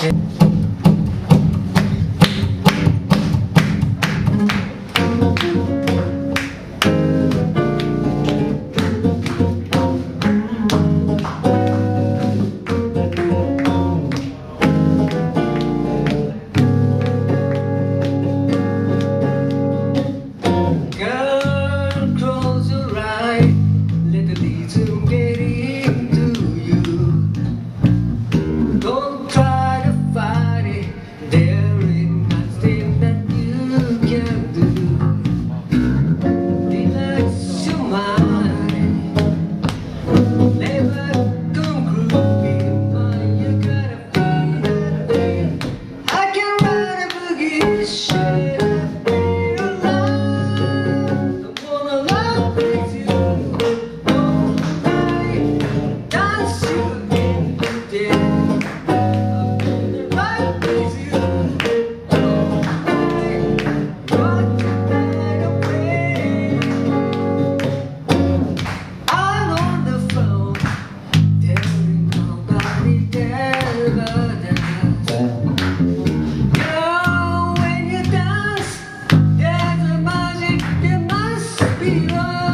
Girl, Oh.